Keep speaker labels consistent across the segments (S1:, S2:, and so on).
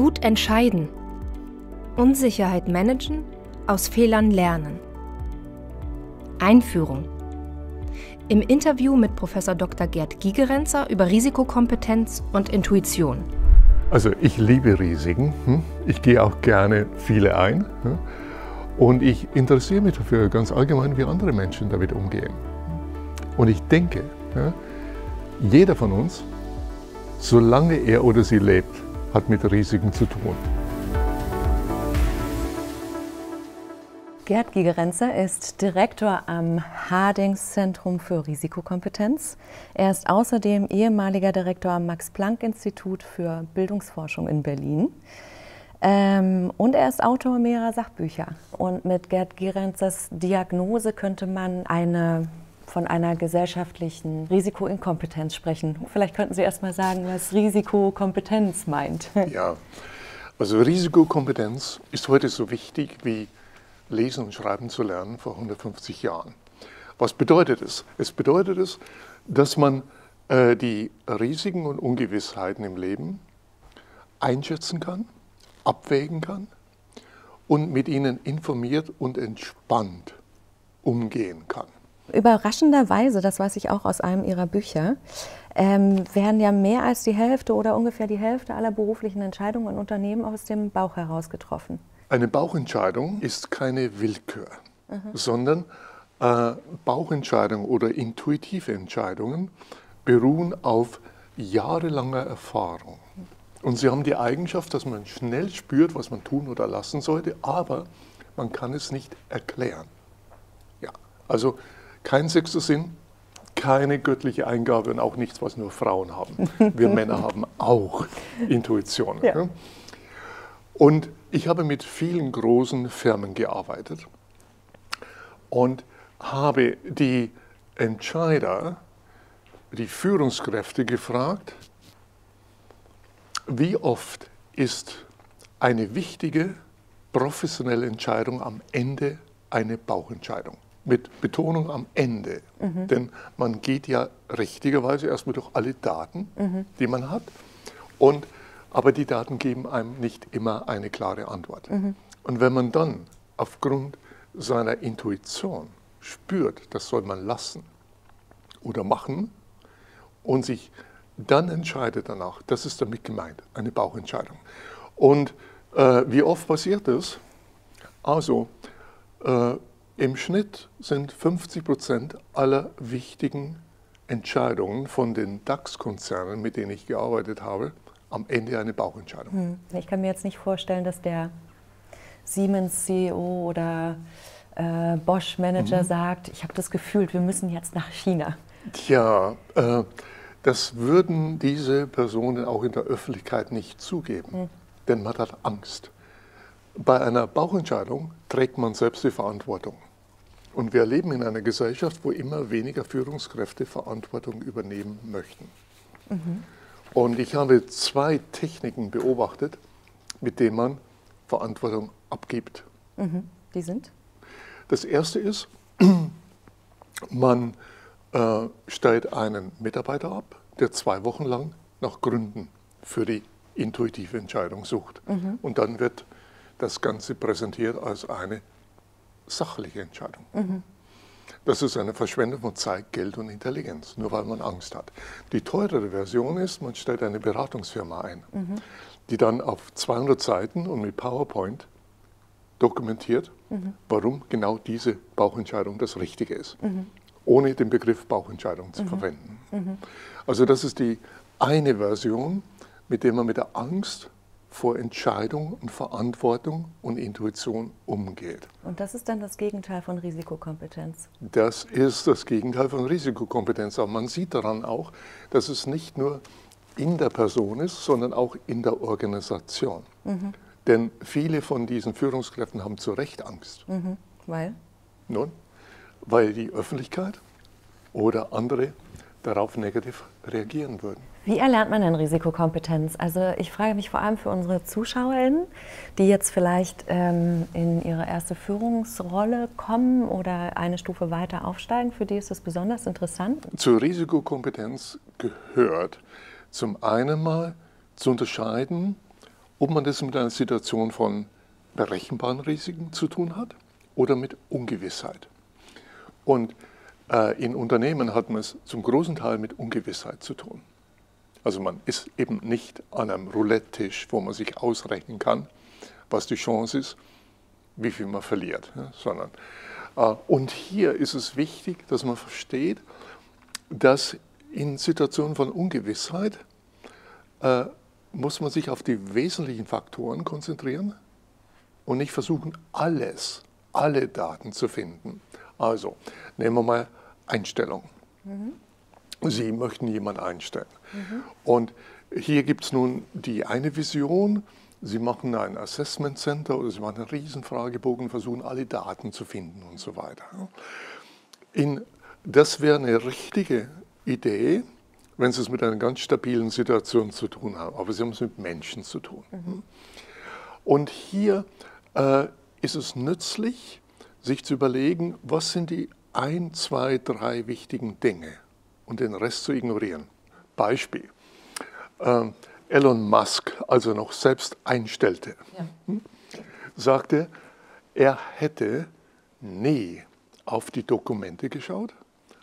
S1: Gut entscheiden. Unsicherheit managen, aus Fehlern lernen. Einführung. Im Interview mit Prof. Dr. Gerd Gigerenzer über Risikokompetenz und Intuition.
S2: Also ich liebe Risiken. Hm? Ich gehe auch gerne viele ein. Hm? Und ich interessiere mich dafür ganz allgemein, wie andere Menschen damit umgehen. Und ich denke, jeder von uns, solange er oder sie lebt, hat mit Risiken zu tun.
S3: Gerd Gigerenzer ist Direktor am Hardings Zentrum für Risikokompetenz. Er ist außerdem ehemaliger Direktor am Max-Planck-Institut für Bildungsforschung in Berlin. Ähm, und er ist Autor mehrerer Sachbücher. Und mit Gerd Gigerenzers Diagnose könnte man eine von einer gesellschaftlichen Risikoinkompetenz sprechen. Vielleicht könnten Sie erst mal sagen, was Risikokompetenz meint.
S2: Ja, also Risikokompetenz ist heute so wichtig wie Lesen und Schreiben zu lernen vor 150 Jahren. Was bedeutet es? Es bedeutet es, dass man äh, die Risiken und Ungewissheiten im Leben einschätzen kann, abwägen kann und mit ihnen informiert und entspannt umgehen kann.
S3: Überraschenderweise, das weiß ich auch aus einem Ihrer Bücher, ähm, werden ja mehr als die Hälfte oder ungefähr die Hälfte aller beruflichen Entscheidungen in Unternehmen aus dem Bauch heraus getroffen.
S2: Eine Bauchentscheidung ist keine Willkür, mhm. sondern äh, Bauchentscheidungen oder intuitive Entscheidungen beruhen auf jahrelanger Erfahrung. Und sie haben die Eigenschaft, dass man schnell spürt, was man tun oder lassen sollte, aber man kann es nicht erklären. Ja, also kein sechster Sinn, keine göttliche Eingabe und auch nichts, was nur Frauen haben. Wir Männer haben auch Intuition. Ja. Und ich habe mit vielen großen Firmen gearbeitet und habe die Entscheider, die Führungskräfte gefragt, wie oft ist eine wichtige professionelle Entscheidung am Ende eine Bauchentscheidung. Mit Betonung am Ende. Mhm. Denn man geht ja richtigerweise erstmal durch alle Daten, mhm. die man hat. Und aber die Daten geben einem nicht immer eine klare Antwort. Mhm. Und wenn man dann aufgrund seiner Intuition spürt, das soll man lassen oder machen und sich dann entscheidet danach, das ist damit gemeint, eine Bauchentscheidung. Und äh, wie oft passiert das? Also, äh, im Schnitt sind 50 Prozent aller wichtigen Entscheidungen von den DAX-Konzernen, mit denen ich gearbeitet habe, am Ende eine Bauchentscheidung. Hm.
S3: Ich kann mir jetzt nicht vorstellen, dass der Siemens-CEO oder äh, Bosch-Manager mhm. sagt, ich habe das Gefühl, wir müssen jetzt nach China.
S2: Tja, äh, das würden diese Personen auch in der Öffentlichkeit nicht zugeben, mhm. denn man hat Angst. Bei einer Bauchentscheidung trägt man selbst die Verantwortung. Und wir leben in einer Gesellschaft, wo immer weniger Führungskräfte Verantwortung übernehmen möchten. Mhm. Und ich habe zwei Techniken beobachtet, mit denen man Verantwortung abgibt.
S3: Mhm. Die sind?
S2: Das erste ist, man äh, stellt einen Mitarbeiter ab, der zwei Wochen lang nach Gründen für die intuitive Entscheidung sucht. Mhm. Und dann wird das Ganze präsentiert als eine sachliche Entscheidung. Mhm. Das ist eine Verschwendung von Zeit, Geld und Intelligenz, nur weil man Angst hat. Die teurere Version ist, man stellt eine Beratungsfirma ein, mhm. die dann auf 200 Seiten und mit PowerPoint dokumentiert, mhm. warum genau diese Bauchentscheidung das Richtige ist, mhm. ohne den Begriff Bauchentscheidung zu verwenden. Also das ist die eine Version, mit der man mit der Angst vor Entscheidung und Verantwortung und Intuition umgeht.
S3: Und das ist dann das Gegenteil von Risikokompetenz?
S2: Das ist das Gegenteil von Risikokompetenz. Aber man sieht daran auch, dass es nicht nur in der Person ist, sondern auch in der Organisation. Mhm. Denn viele von diesen Führungskräften haben zu Recht Angst.
S3: Mhm. Weil?
S2: Nun, weil die Öffentlichkeit oder andere darauf negativ reagieren würden.
S3: Wie erlernt man denn Risikokompetenz? Also ich frage mich vor allem für unsere ZuschauerInnen, die jetzt vielleicht ähm, in ihre erste Führungsrolle kommen oder eine Stufe weiter aufsteigen, für die ist das besonders interessant.
S2: Zur Risikokompetenz gehört zum einen mal zu unterscheiden, ob man das mit einer Situation von berechenbaren Risiken zu tun hat oder mit Ungewissheit. Und äh, in Unternehmen hat man es zum großen Teil mit Ungewissheit zu tun. Also man ist eben nicht an einem Roulette-Tisch, wo man sich ausrechnen kann, was die Chance ist, wie viel man verliert, sondern äh, und hier ist es wichtig, dass man versteht, dass in Situationen von Ungewissheit äh, muss man sich auf die wesentlichen Faktoren konzentrieren und nicht versuchen, alles, alle Daten zu finden. Also nehmen wir mal Einstellung. Mhm. Sie möchten jemanden einstellen. Mhm. Und hier gibt es nun die eine Vision, Sie machen ein Assessment Center oder Sie machen einen Riesenfragebogen versuchen alle Daten zu finden und so weiter. In, das wäre eine richtige Idee, wenn Sie es mit einer ganz stabilen Situation zu tun haben. Aber Sie haben es mit Menschen zu tun. Mhm. Und hier äh, ist es nützlich, sich zu überlegen, was sind die ein, zwei, drei wichtigen Dinge und den Rest zu ignorieren. Beispiel. Äh, Elon Musk, also noch selbst einstellte, ja. Hm, sagte, er hätte nie auf die Dokumente geschaut,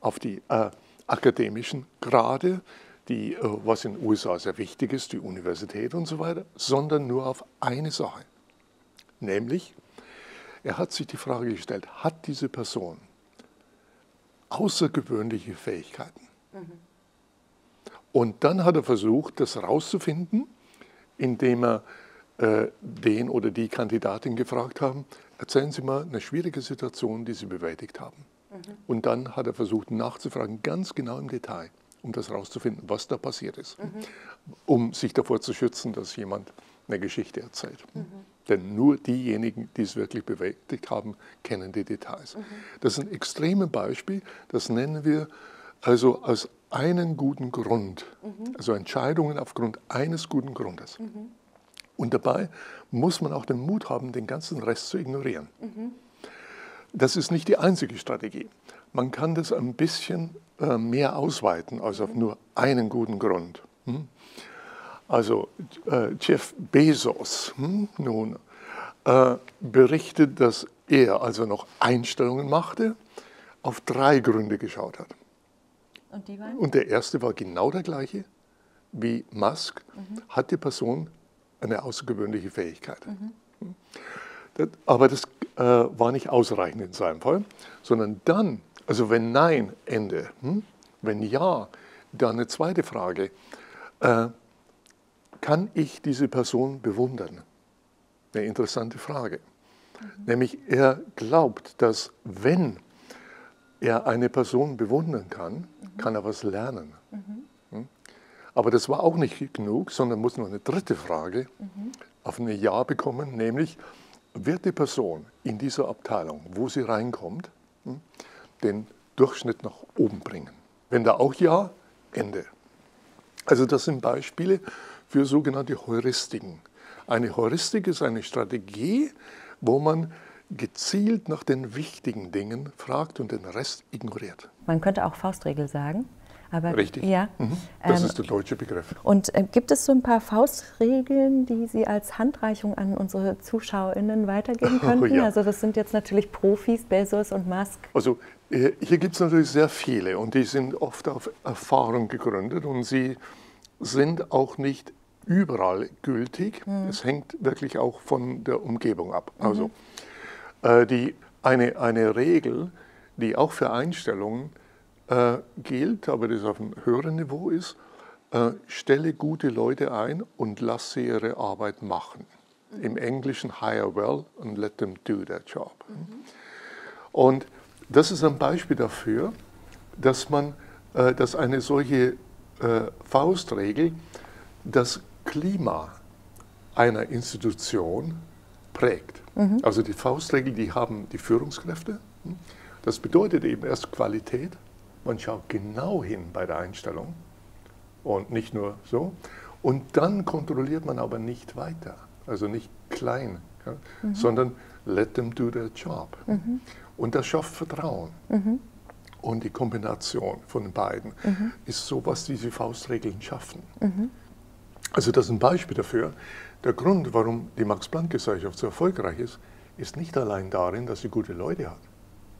S2: auf die äh, akademischen Grade, die, äh, was in den USA sehr wichtig ist, die Universität und so weiter, sondern nur auf eine Sache. Nämlich, er hat sich die Frage gestellt, hat diese Person außergewöhnliche Fähigkeiten? Und dann hat er versucht, das herauszufinden, indem er äh, den oder die Kandidatin gefragt haben, erzählen Sie mal eine schwierige Situation, die Sie bewältigt haben. Mhm. Und dann hat er versucht nachzufragen, ganz genau im Detail, um das herauszufinden, was da passiert ist, mhm. um sich davor zu schützen, dass jemand eine Geschichte erzählt. Mhm. Denn nur diejenigen, die es wirklich bewältigt haben, kennen die Details. Das ist ein extremes Beispiel, das nennen wir also aus einem guten Grund, mhm. also Entscheidungen aufgrund eines guten Grundes. Mhm. Und dabei muss man auch den Mut haben, den ganzen Rest zu ignorieren. Mhm. Das ist nicht die einzige Strategie. Man kann das ein bisschen äh, mehr ausweiten als auf nur einen guten Grund. Hm? Also äh, Jeff Bezos hm, nun äh, berichtet, dass er, als er noch Einstellungen machte, auf drei Gründe geschaut hat. Und, die waren? Und der erste war genau der gleiche wie Musk. Mhm. Hat die Person eine außergewöhnliche Fähigkeit? Mhm. Das, aber das äh, war nicht ausreichend in seinem Fall, sondern dann, also wenn Nein, Ende. Hm? Wenn Ja, dann eine zweite Frage. Äh, kann ich diese Person bewundern? Eine interessante Frage. Mhm. Nämlich, er glaubt, dass wenn er eine Person bewundern kann, kann er was lernen. Mhm. Aber das war auch nicht genug, sondern muss noch eine dritte Frage mhm. auf ein Ja bekommen, nämlich wird die Person in dieser Abteilung, wo sie reinkommt, hm, den Durchschnitt nach oben bringen. Wenn da auch Ja, Ende. Also das sind Beispiele für sogenannte Heuristiken. Eine Heuristik ist eine Strategie, wo man gezielt nach den wichtigen Dingen fragt und den Rest ignoriert.
S3: Man könnte auch Faustregel sagen.
S2: Aber, Richtig. Ja, mhm. Das ähm, ist der deutsche Begriff.
S3: Und äh, gibt es so ein paar Faustregeln, die Sie als Handreichung an unsere ZuschauerInnen weitergeben könnten? Oh, ja. Also das sind jetzt natürlich Profis, Bezos und Musk.
S2: Also äh, hier gibt es natürlich sehr viele und die sind oft auf Erfahrung gegründet und sie sind auch nicht überall gültig. Mhm. Es hängt wirklich auch von der Umgebung ab. Also mhm. Äh, die, eine, eine Regel, die auch für Einstellungen äh, gilt, aber das auf einem höheren Niveau ist, äh, stelle gute Leute ein und lass sie ihre Arbeit machen. Im Englischen hire well and let them do their job. Mhm. Und das ist ein Beispiel dafür, dass man, äh, dass eine solche äh, Faustregel das Klima einer Institution prägt. Mhm. Also die Faustregel, die haben die Führungskräfte. Das bedeutet eben erst Qualität. Man schaut genau hin bei der Einstellung und nicht nur so. Und dann kontrolliert man aber nicht weiter, also nicht klein, ja, mhm. sondern let them do their job. Mhm. Und das schafft Vertrauen. Mhm. Und die Kombination von den beiden mhm. ist so, was diese Faustregeln schaffen. Also das ist ein Beispiel dafür. Der Grund, warum die Max-Planck-Gesellschaft so erfolgreich ist, ist nicht allein darin, dass sie gute Leute hat,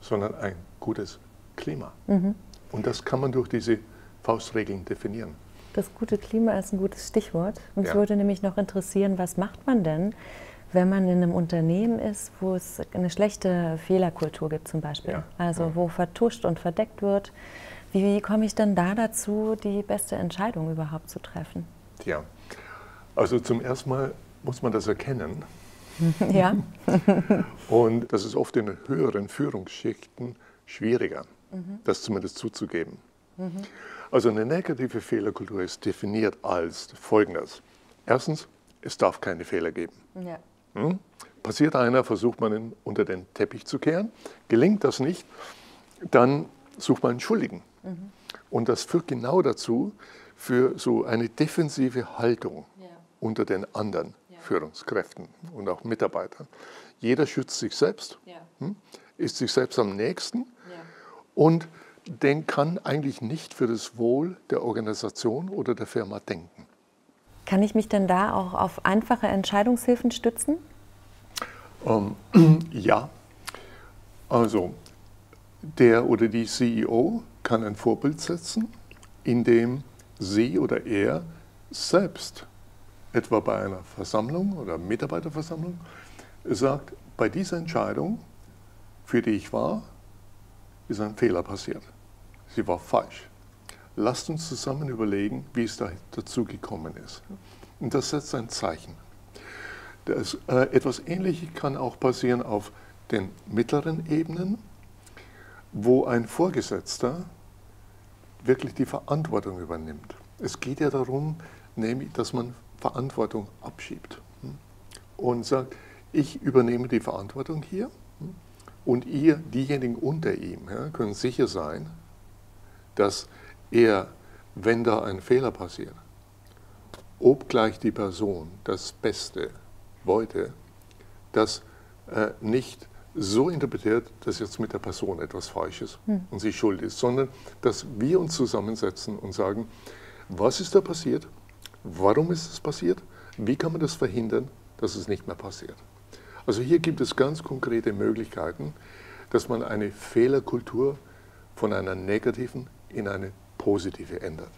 S2: sondern ein gutes Klima. Mhm. Und das kann man durch diese Faustregeln definieren.
S3: Das gute Klima ist ein gutes Stichwort. Uns ja. würde nämlich noch interessieren, was macht man denn, wenn man in einem Unternehmen ist, wo es eine schlechte Fehlerkultur gibt zum Beispiel, ja. also ja. wo vertuscht und verdeckt wird. Wie, wie komme ich denn da dazu, die beste Entscheidung überhaupt zu treffen?
S2: Ja, also zum ersten Mal muss man das erkennen.
S3: Ja.
S2: und das ist oft in höheren Führungsschichten schwieriger, mhm. das zumindest zuzugeben. Mhm. Also eine negative Fehlerkultur ist definiert als folgendes. Erstens, es darf keine Fehler geben. Ja. Hm? Passiert einer, versucht man ihn unter den Teppich zu kehren. Gelingt das nicht, dann sucht man einen Schuldigen. Mhm. Und das führt genau dazu, für so eine defensive Haltung ja. unter den anderen ja. Führungskräften und auch Mitarbeitern. Jeder schützt sich selbst, ja. hm? ist sich selbst am nächsten und den kann eigentlich nicht für das Wohl der Organisation oder der Firma denken.
S3: Kann ich mich denn da auch auf einfache Entscheidungshilfen stützen?
S2: Ähm, ja, also der oder die CEO kann ein Vorbild setzen, indem sie oder er selbst etwa bei einer Versammlung oder Mitarbeiterversammlung sagt, bei dieser Entscheidung, für die ich war, ist ein Fehler passiert. Sie war falsch lasst uns zusammen überlegen, wie es da dazu gekommen ist. Und das setzt ein Zeichen. Das, äh, etwas Ähnliches kann auch passieren auf den mittleren Ebenen, wo ein Vorgesetzter wirklich die Verantwortung übernimmt. Es geht ja darum, nämlich, dass man Verantwortung abschiebt hm, und sagt, ich übernehme die Verantwortung hier hm, und ihr, diejenigen unter ihm, können sicher sein, dass er, wenn da ein Fehler passiert, obgleich die Person das Beste wollte, das äh, nicht so interpretiert, dass jetzt mit der Person etwas falsch ist hm. und sie schuld ist, sondern dass wir uns zusammensetzen und sagen, was ist da passiert, warum ist es passiert, wie kann man das verhindern, dass es nicht mehr passiert. Also hier gibt es ganz konkrete Möglichkeiten, dass man eine Fehlerkultur von einer negativen in eine positive ändert.